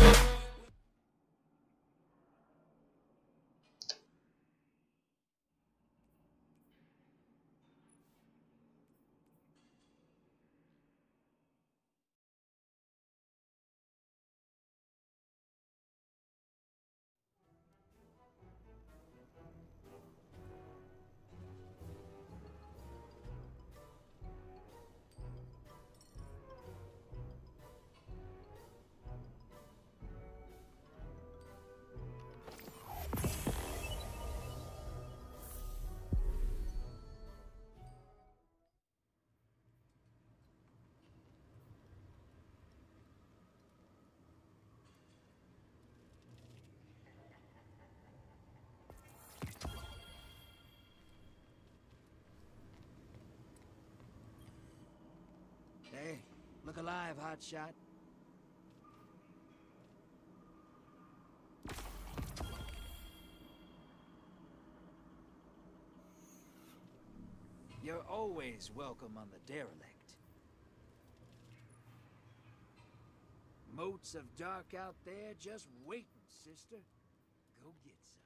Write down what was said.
Yeah. Hey, look alive, hotshot. You're always welcome on the derelict. Motes of dark out there just waiting, sister. Go get some.